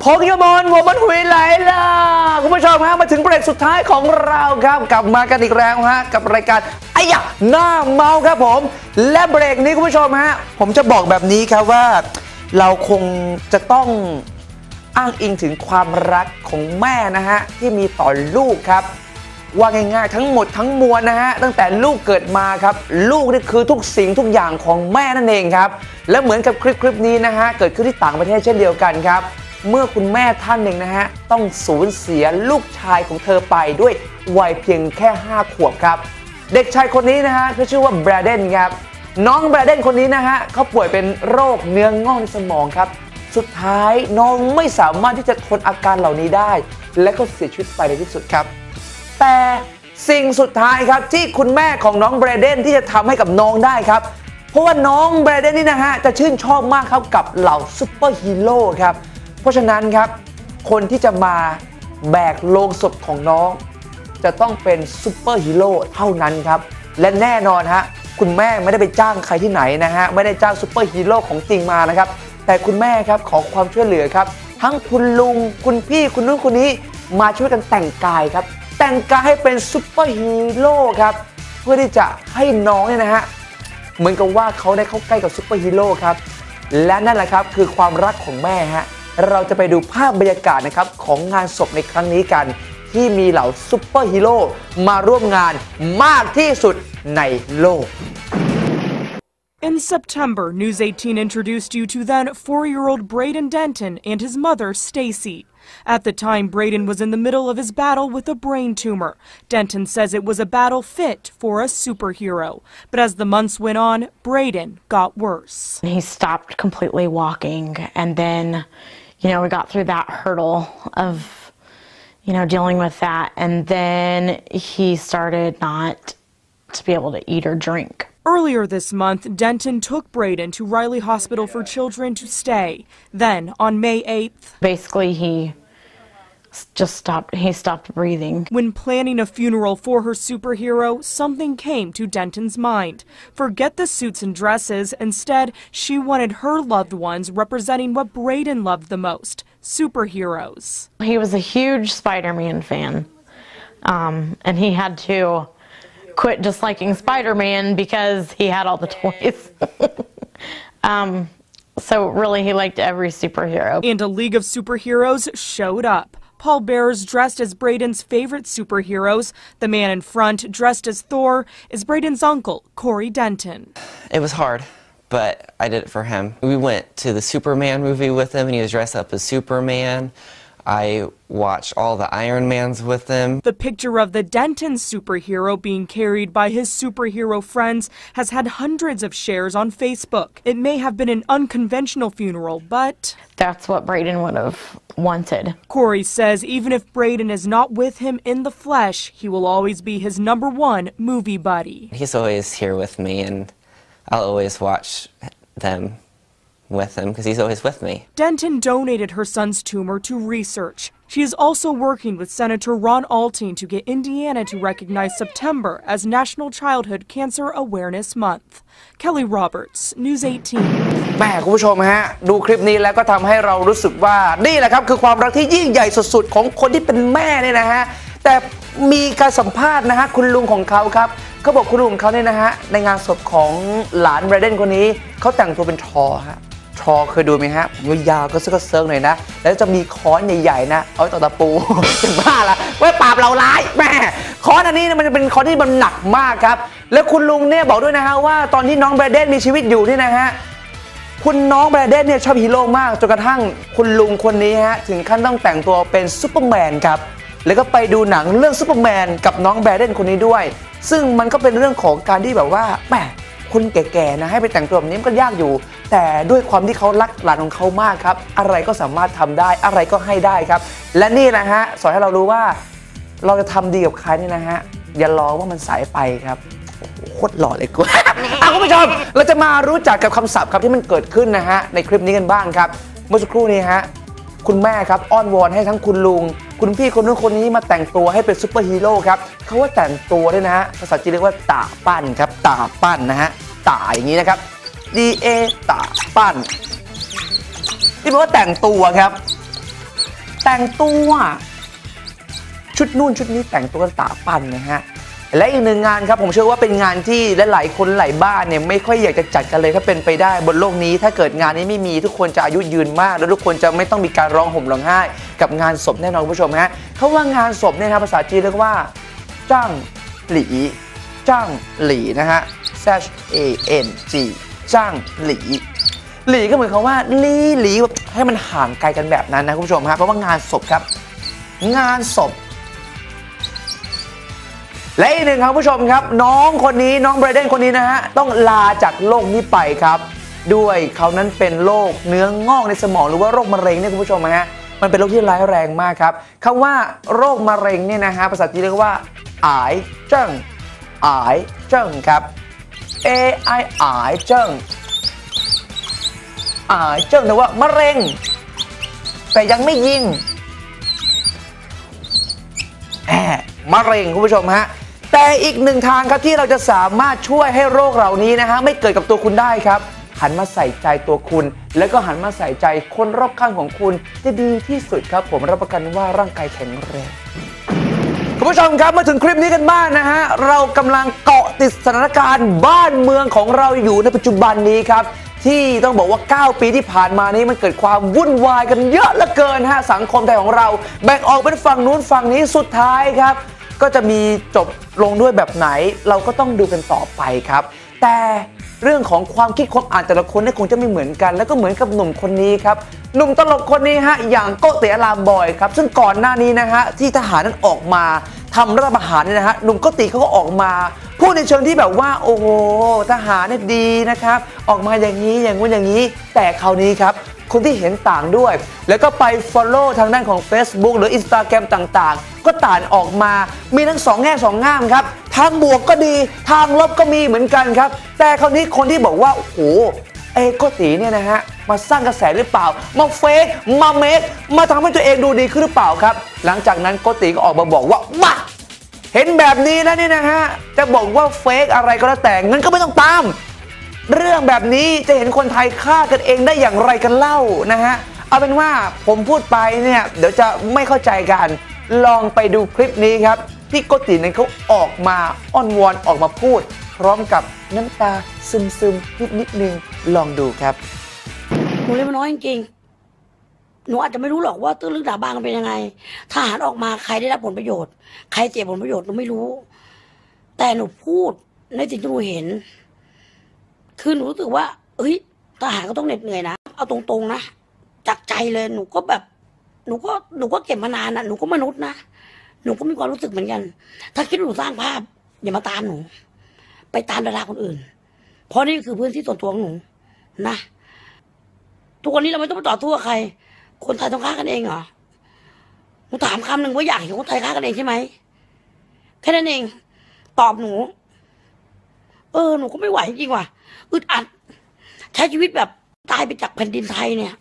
โปเกมอนหัวมันหุยไหลล่ะคุณผู้ชมฮะมาถึงเบรกสุดท้ายของเราครับ กลับมากันอีกแล้วฮะกับรายการไอ้ยะหน้าเมาครับผม และเบรกนี้คุณผู้ชมฮะผมจะบอกแบบนี้ครับว่า เราคงจะต้องอ้างอิงถึงความรักของแม่นะฮะที่มีต่อลูกครับ ว่าง่ายๆ ทั้งหมดทั้งมวลนะฮะตั้งแต่ลูกเกิดมาครับ ลูกนี่คือทุกสิ่งทุกอย่างของแม่นั่นเองครับ และเหมือนกับคลิปคลิปนี้นะฮะเกิดขึ้นที่ต่างประเทศเช่นเดียวกันครับ เมื่อคุณแม่ท่านหนึ่งนะฮะ ต้องสูญเสียลูกชายของเธอไปด้วยวัยเพียงแค่ 5 ขวบครับ เด็กชายคนนี้นะฮะเขาชื่อว่าแบรเดนครับ น้องแบรเดนคนนี้นะฮะเขาป่วยเป็นโรคเนื้องอกในสมองครับ สุดท้ายน้องไม่สามารถที่จะทนอาการเหล่านี้ได้ และก็เสียชีวิตไปในที่สุดครับ แต่สิ่งสุดท้ายครับที่คุณแม่ของน้องเบรเดนที่จะทำให้กับน้องได้ครับ เพราะว่าน้องเบรเดนนี่นะฮะจะชื่นชอบมากครับกับเหล่าซูเปอร์ฮีโร่ครับ เพราะฉะนั้นครับ คนที่จะมาแบกโลงศพของน้อง จะต้องเป็นซูเปอร์ฮีโร่เท่านั้นครับ และแน่นอนฮะคุณแม่ไม่ได้ไปจ้างใครที่ไหนนะฮะไม่ได้จ้างซูเปอร์ฮีโร่ของจริงมานะครับ แต่คุณแม่ครับขอความช่วยเหลือครับ ทั้งคุณลุงคุณพี่คุณนู้นคนนี้มาช่วยกันแต่งกายครับ แต่งกายให้เป็นซูเปอร์ฮีโร่ครับเพื่อที่จะให้น้องเนี่ยนะฮะเหมือนกับว่าเขาได้เข้าใกล้กับซูเปอร์ฮีโร่ครับและนั่นแหละครับคือความรักของแม่ฮะ เราจะไปดูภาพบรรยากาศนะครับของงานศพในครั้งนี้กัน ที่มีเหล่าซูเปอร์ฮีโร่มาร่วมงานมากที่สุดในโลก In September, News 18 introduced you to then four year old Braden Denton and his mother, Stacy. At the time, Braden was in the middle of his battle with a brain tumor. Denton says it was a battle fit for a superhero. But as the months went on, Braden got worse. He stopped completely walking, and then, you know, we got through that hurdle of, you know, dealing with that, and then he started not to be able to eat or drink. Earlier this month, Denton took Braden to Riley Hospital for Children to stay. Then, on May 8th, Basically, he just stopped. He stopped breathing. When planning a funeral for her superhero, something came to Denton's mind. Forget the suits and dresses. Instead, she wanted her loved ones representing what Braden loved the most superheroes. He was a huge Spider-Man fan, um, and he had to quit disliking Spider-Man because he had all the toys. um, so really, he liked every superhero. And a League of Superheroes showed up. Paul Bearers dressed as Braden's favorite superheroes. The man in front, dressed as Thor, is Braden's uncle, Corey Denton. It was hard, but I did it for him. We went to the Superman movie with him, and he was dressed up as Superman. I watch all the Iron Mans with them. The picture of the Denton superhero being carried by his superhero friends has had hundreds of shares on Facebook. It may have been an unconventional funeral, but That's what Braden would have wanted. Corey says even if Braden is not with him in the flesh, he will always be his number one movie buddy. He's always here with me, and I'll always watch them with him because he's always with me. Denton donated her son's tumor to research. She is also working with Senator Ron Alting to get Indiana to recognize September as National Childhood Cancer Awareness Month. Kelly Roberts, News 18. แม่คุณผู้ชมฮะ ดูคลิปนี้แล้วก็ทำให้เรารู้สึกว่า นี่แหละครับ คือความรักที่ยิ่งใหญ่สุดๆ ของคนที่เป็นแม่เนี่ยนะฮะ แต่มีการสัมภาษณ์นะฮะ คุณลุงของเขาครับเขาบอกคุณลุงของเขาเนี่ยนะฮะ ในงานศพของหลานแบรเดนคนนี้ เขาแต่งตัวเป็นธอร์ฮะ ธอร์เคยดูไหมฮะยาวๆก็เสื้อเซิร์กหน่อยนะ แล้วจะมีค้อนใหญ่ๆนะ เอาตอกตะปูถึงบ้าละไว้ปราบเหล่าร้ายแม่ค้อนอันนี้มันจะเป็นค้อนที่มันหนักมากครับ แล้วคุณลุงเนี่ยบอกด้วยนะฮะว่าตอนที่น้องแบรเดนมีชีวิตอยู่เนี่ยนะฮะคุณน้องแบรเดนเนี่ยชอบฮีโร่มากจนกระทั่งคุณลุงคนนี้ฮะถึงขั้นต้องแต่งตัวเป็นซูเปอร์แมนครับแล้วก็ไปดูหนังเรื่องซูเปอร์แมนกับน้องแบรเดนคนนี้ด้วย ซึ่งมันก็เป็นเรื่องของการที่แบบว่าแหม คนแก่ๆนะให้ไปแต่งตัวแบบนี้มันก็ยากอยู่ แต่ด้วยความที่เขารักหลานของเขามากครับ อะไรก็สามารถทำได้อะไรก็ให้ได้ครับ และนี่นะฮะสอนให้เรารู้ว่า เราจะทำดีกับใครนี่นะฮะอย่ารอว่ามันสายไปครับโคตรหล่อเลยกูเอาคุณผู้ชมเราจะมารู้จักกับคำศัพท์ครับที่มันเกิดขึ้นนะฮะในคลิปนี้กันบ้างครับ เมื่อสักครู่นี้ฮะคุณแม่ครับอ้อนวอนให้ทั้งคุณลุง คุณพี่คนนู้นคนนี้มาแต่งตัวให้เป็นซูเปอร์ฮีโร่ครับเขาว่าแต่งตัวด้วยนะฮะภาษาจีนเรียกว่าตาปั้นครับตาปั้นนะฮะ ตาอย่างนี้นะครับ D A ตาปั้นนี่แปลว่าแต่งตัวครับ แต่งตัวชุดนู่นชุดนี้แต่งตัวกัน 打扮 นะฮะและอีกหนึ่งงานครับผมเชื่อว่าเป็นงานที่หลายๆคนหลายบ้านเนี่ยไม่ค่อยอยากจะจัดกันเลยถ้าเป็นไปได้บนโลกนี้ ถ้าเกิดงานนี้ไม่มีทุกคนจะอายุยืนมาก แล้วทุกคนจะไม่ต้องมีการร้องห่มร้องไห้ กับงานศพแน่นอนคุณผู้ชมฮะเขาว่างานศพเนี่ยนะครับภาษาจีนเรียกว่าจ้างหลี จ้างหลีนะฮะ Z A N G จ้างหลีหลีก็เหมือนคำว่าลีหลีแบบให้มันห่างไกลกันแบบนั้นนะคุณผู้ชมฮะเพราะว่างานศพครับ งานศพ และอีกหนึ่งครับผู้ชมครับ น้องคนนี้น้องไบรเดนคนนี้นะฮะต้องลาจากโลกนี้ไปครับ ด้วยเขานั้นเป็นโรคเนื้องอกในสมองหรือว่าโรคมะเร็งเนี่ยคุณผู้ชมฮะมันเป็นโรคที่ร้ายแรงมากครับคำว่าโรคมะเร็งเนี่ยนะฮะภาษาจีนเรียกว่าอายเจิ้ง อายเจิ้งครับ A I อายเจิ้งอายเจิ้งแต่ว่ามะเร็ง แต่ยังไม่ยิงแอบมะเร็งคุณผู้ชมฮะแต่อีกหนึ่งทางครับที่เราจะสามารถช่วยให้โรคเหล่านี้นะฮะไม่เกิดกับตัวคุณได้ครับ หันมาใส่ใจตัวคุณ แล้วก็หันมาใส่ใจคนรอบข้างของคุณจะดีที่สุดครับ ผมรับประกันว่าร่างกายแข็งแรง คุณผู้ชมครับมาถึงคลิปนี้กันบ้างนะฮะเรากำลังเกาะติดสถานการณ์บ้านเมืองของเราอยู่ในปัจจุบันนี้ครับที่ต้องบอกว่า 9 ปีที่ผ่านมานี้มันเกิดความวุ่นวายกันเยอะเหลือเกินฮะสังคมไทยของเรา แบ่งออกเป็นฝั่งนู้นฝั่งนี้สุดท้ายครับ ก็จะมีจบลงด้วยแบบไหน เราก็ต้องดูกันต่อไปครับ แต่ เรื่องของความคิดความอ่านแต่ละคนเนี่ยคงจะไม่เหมือนกัน แล้วก็เหมือนกับหนุ่มคนนี้ครับหนุ่มตลกคนนี้ฮะอย่างโกเตอารามบอยครับซึ่งก่อนหน้านี้นะฮะที่ทหารนั้นออกมาทำรัฐประหารเนี่ยนะฮะหนุ่มโกติเขาก็ออกมาพูดในเชิงที่แบบว่าโอ้โหทหารเนี่ยดีนะครับออกมาอย่างนี้อย่างงู้นอย่างนี้ แต่คราวนี้ครับคนที่เห็นต่างด้วย แล้วก็ไป Follow ทางด้านของ Facebook หรือ Instagram ต่างๆ ก็ต่างออกมา มีทั้งสองแง่สองง่ามครับ ทางบวกก็ดี ทางลบก็มีเหมือนกันครับ แต่คราวนี้คนที่บอกว่า โอ้โหเอโกตีเนี่ยนะฮะ มาสร้างกระแสหรือเปล่า มาเฟกมาเมคมาทำให้ตัวเองดูดีขึ้นหรือเปล่าครับ หลังจากนั้นโกตีก็ออกมาบอกว่าว้าเห็นแบบนี้แล้วเนี่ยนะฮะ จะบอกว่าเฟกอะไรก็แล้วแต่งั้นก็ไม่ต้องตาม เรื่องแบบนี้จะเห็นคนไทยฆ่ากันเองได้อย่างไรกันเล่านะฮะ เอาเป็นว่าผมพูดไปเนี่ย เดี๋ยวจะไม่เข้าใจกัน ลองไปดูคลิปนี้ครับ ที่โกตินั้นเขาออกมาอ้อนวอนออกมาพูด พร้อมกับน้ำตาซึมๆนิดนิดนึงลองดูครับหนูเรียนมาน้อยจริงๆหนูอาจจะไม่รู้หรอกว่าตื้นลึกหนาบางเป็นยังไงทหารออกมาใครได้รับผลประโยชน์ ใครเสียผลประโยชน์หนูไม่รู้ แต่หนูพูดในสิ่งที่หนูเห็น คือหนูรู้สึกว่า เอ้ยทหารก็ต้องเหน็ดเหนื่อยนะเอาตรงๆนะจากใจเลยหนูก็แบบ หนูก็หนูก็เก็บมานานนะหนูก็มนุษย์นะ หนูก็มีความรู้สึกเหมือนกัน ถ้าคิดว่าหนูสร้างภาพ อย่ามาตามหนู ไปตามดาราคนอื่น เพราะนี่คือพื้นที่ส่วนตัวของหนูนะทุกวันนี้เราไม่ต้องไปต่อสู้กับใคร คนไทยต้องฆ่ากันเองเหรอหนูถามคำหนึ่งว่าอยากเห็นคนไทยฆ่ากันเองใช่ไหมแค่นั้นเอง ตอบหนู เออหนูก็ไม่ไหวจริงว่ะอึดอัด ใช้ชีวิตแบบตายไปจากแผ่นดินไทยเนี่ย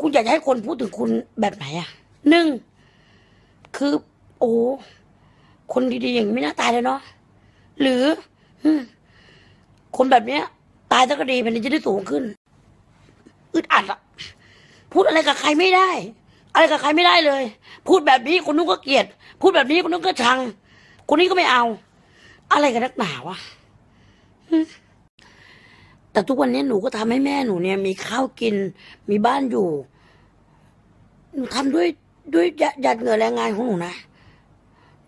คุณอยากจะให้คนพูดถึงคุณแบบไหนอะหนึ่ง คือ โอ้คนดีๆอย่างนี้ไม่น่าตายเลยเนาะหรือคนแบบเนี้ย ตายสักก็ดีแผ่นดิจะได้สูงขึ้นอึดอัดอะพูดอะไรกับใครไม่ได้ อะไรกับใครไม่ได้เลย พูดแบบนี้คนนู้นก็เกลียด พูดแบบนี้คนนู้นก็ชัง คนนี้ก็ไม่เอา อะไรกันนักหนาวะแต่ทุกวันนี้หนูก็ทำให้แม่หนูเนี่ย มีข้าวกิน มีบ้านอยู่ หนูทำด้วย ด้วยหยาหยาดเหงื่อแรงงานของหนูนะ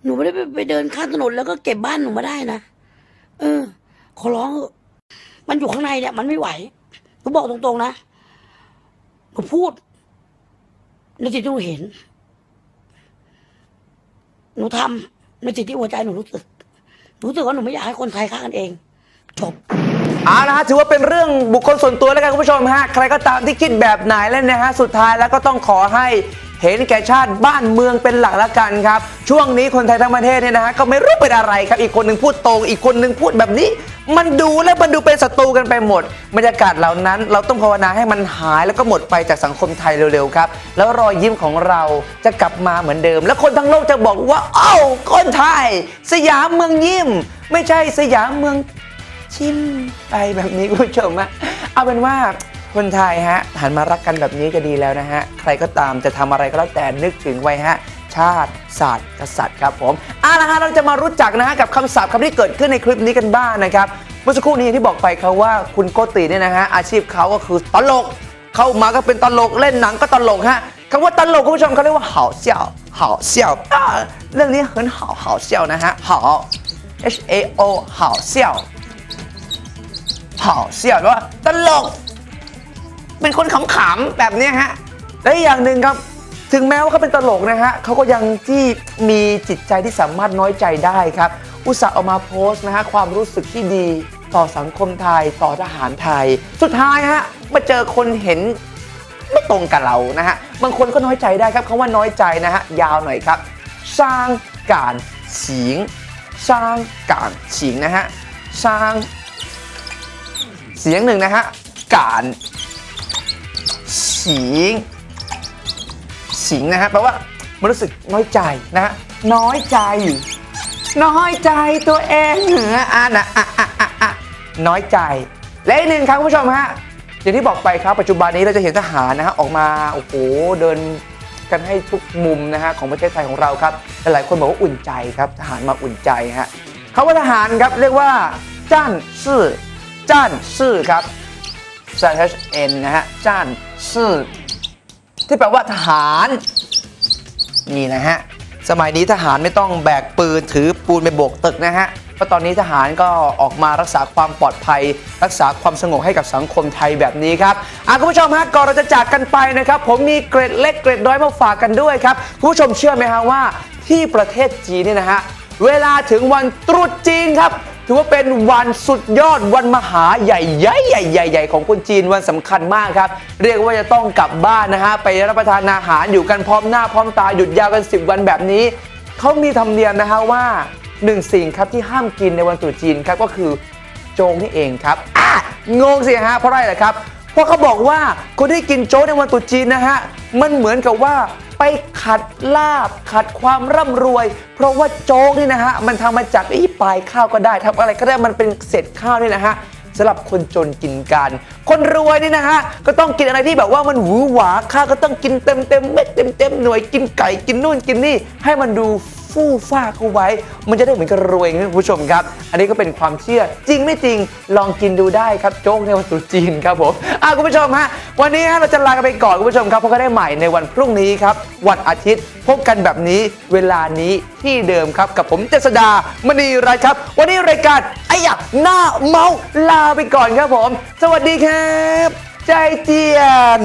หนูไม่ได้ไปไปเดินข้ามถนนแล้วก็เก็บบ้านหนูมาได้นะเออขอร้องเถอะมันอยู่ข้างในเนี่ย มันไม่ไหวหนูบอกตรงๆนะหนูพูดในสิ่งที่หนูเห็น หนูทำในสิ่งที่หัวใจหนูรู้สึกหนูรู้สึกว่าหนูไม่อยากให้คนไทยฆ่ากันเองจบ เอาละฮะถือว่าเป็นเรื่องบุคคลส่วนตัวแล้วกันคุณผู้ชมฮะ ใครก็ตามที่คิดแบบไหนแล้วนะฮะ สุดท้ายแล้วก็ต้องขอให้ เห็นแก่ชาติบ้านเมืองเป็นหลักละกันครับ ช่วงนี้คนไทยทั้งประเทศเนี่ยนะฮะก็ไม่รู้เป็นอะไรครับ อีกคนหนึ่งพูดตรง อีกคนหนึ่งพูดแบบนี้ มันดูแล้วมันดูเป็นศัตรูกันไปหมด บรรยากาศเหล่านั้น เราต้องภาวนาให้มันหายแล้วก็หมดไปจากสังคมไทยเร็วๆครับ แล้วรอยยิ้มของเราจะกลับมาเหมือนเดิม แล้วคนทั้งโลกจะบอกว่าเอ้าคนไทย สยามเมืองยิ้ม ไม่ใช่สยามเมืองชิมไปแบบนี้คุณผู้ชมอะเอาเป็นว่า คนไทยฮะหันมารักกันแบบนี้ก็ดีแล้วนะฮะ ใครก็ตามจะทำอะไรก็แล้วแต่นึกถึงไว้ฮะ ชาติศาสตร์กษัตริย์ครับผมเอาละฮะเราจะมารู้จักนะฮะกับคำศัพท์คำที่เกิดขึ้นในคลิปนี้กันบ้างนะครับเมื่อสักครู่นี้ที่บอกไปครับว่าคุณโกติเนี่ยนะฮะอาชีพเขาก็คือตลก เข้ามาก็เป็นตลกเล่นหนังก็ตลกฮะคำว่าตลกคุณผู้ชมเขาเรียกว่าเห่าเสี่ยวเห่าเสี่ยวอ่าเรื่องนี้เหินเห่าเห่าเสี่ยวนะฮะเห่า H A O เห่าเสี่ยวเห่าเสี่ยวว่าตลก เป็นคนขำๆแบบเนี้ยฮะและอีกอย่างหนึ่งครับ ถึงแม้ว่าเขาเป็นตลกนะฮะเขาก็ยังที่มีจิตใจที่สามารถน้อยใจได้ครับ อุตส่าห์เอามาโพสต์นะฮะความรู้สึกที่ดีต่อสังคมไทยต่อทหารไทย สุดท้ายฮะมาเจอคนเห็นไม่ตรงกับเรานะฮะบางคนก็น้อยใจได้ครับคำว่าน้อยใจนะฮะยาวหน่อยครับ สร้างการฉิงสร้างการฉิงนะฮะสร้างเสียงหนึ่งนะฮะการ สิงสิงนะฮะแปลว่ามันรู้สึกน้อยใจนะฮะน้อยใจ น้อยใจตัวเองเหนืออะนะอะอะอะอะน้อยใจ และอีกหนึ่งครับคุณผู้ชมฮะอย่างที่บอกไปครับปัจจุบันนี้เราจะเห็นทหารนะฮะออกมาโอ้โหเดินกันให้ทุกมุมนะฮะของประเทศไทยของเราครับหลายคนบอกว่าอุ่นใจครับทหารมาอุ่นใจฮะคำว่าทหารครับเรียกว่าจ้านซื่อจ้านซื่อครับ Z H N นะฮะจ้านซื่อที่แปลว่าทหาร นี่นะฮะ สมัยนี้ทหารไม่ต้องแบกปืนถือปูนไปโบกตึกนะฮะ เพราะตอนนี้ทหารก็ออกมารักษาความปลอดภัย รักษาความสงบให้กับสังคมไทยแบบนี้ครับอะคุณผู้ชมฮะก่อนเราจะจากกันไปนะครับ ผมมีเกร็ดเล็กเกร็ดน้อยมาฝากกันด้วยครับคุณผู้ชมเชื่อไหมฮะว่าที่ประเทศจีนเนี่ยนะฮะเวลาถึงวันตรุษจีนครับ ถือว่าเป็นวันสุดยอดวันมหาใหญ่ใหญ่ใหญ่ใหญ่ใหญ่ของคนจีนวันสำคัญมากครับ เรียกว่าจะต้องกลับบ้านนะฮะไปรับประทานอาหารอยู่กันพร้อมหน้าพร้อมตาหยุดยาวกัน 10 วันแบบนี้เขามีธรรมเนียมนะฮะว่าหนึ่งสิ่งครับที่ห้ามกินในวันตรุษจีนครับก็คือโจงนี่เองครับอะงงสิฮะเพราะอะไรล่ะครับ เพราะเขาบอกว่าคนที่กินโจ๊กในวันตรุษจีนนะฮะ มันเหมือนกับว่าไปขัดลาบขัดความร่ำรวย เพราะว่าโจ๊กนี่นะฮะ มันทำมาจากไอ้ปลายข้าวก็ได้ทำอะไรก็ได้มันเป็นเศษข้าวนี่นะฮะสำหรับคนจนกินกัน คนรวยนี่นะฮะ ก็ต้องกินอะไรที่แบบว่ามันหวือหวาข้าก็ต้องกินเต็มเต็มเม็ดเต็มเต็มหน่วยกินไก่กินนู่นกินนี่ให้มันดู ฟู่ฟ้าเข้าไว้ มันจะได้เหมือนกับรวยนะคุณผู้ชมครับ อันนี้ก็เป็นความเชื่อจริงไม่จริงลองกินดูได้ครับโจ๊กในวันตรุษจีนครับผมอะคุณผู้ชมฮะวันนี้ฮะเราจะลากันไปก่อนคุณผู้ชมครับพบกันได้ใหม่ในวันพรุ่งนี้ครับวันอาทิตย์พบกันแบบนี้เวลานี้ที่เดิมครับกับผมเจษดามณีรัตน์ครับ วันนี้รายการไอ้ยะหน้าเมาลาไปก่อนครับผม สวัสดีครับ ใจเจียน